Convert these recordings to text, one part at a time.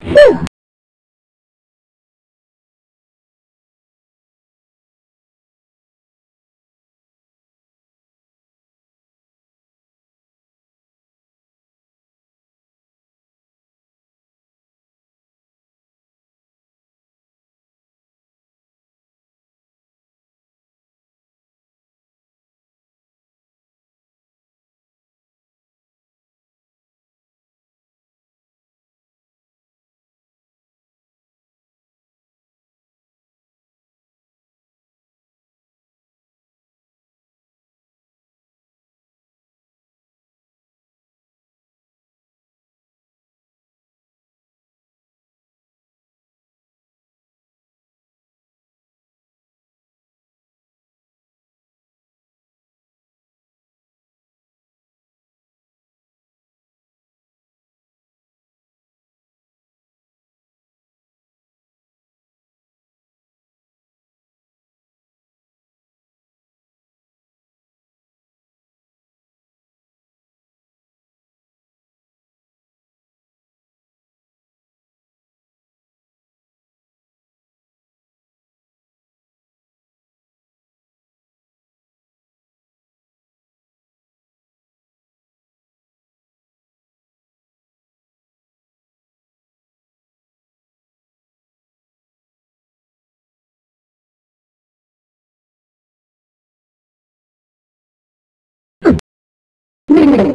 Whew. விட்டுவிடும்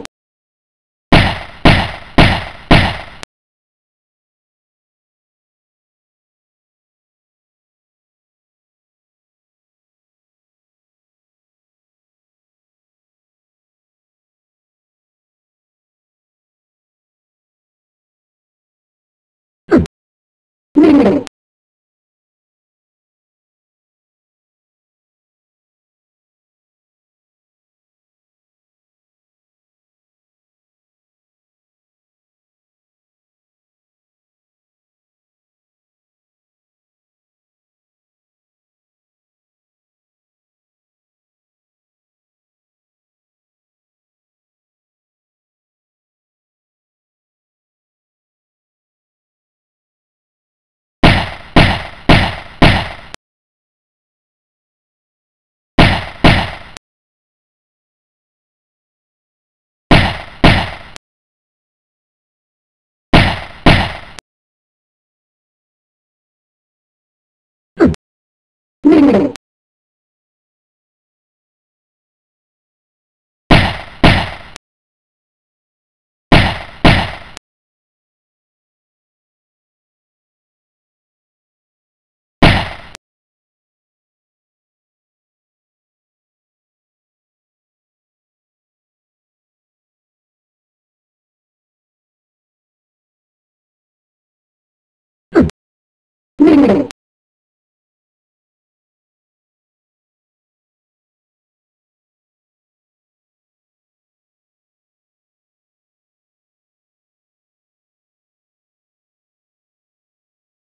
விடுங்கள்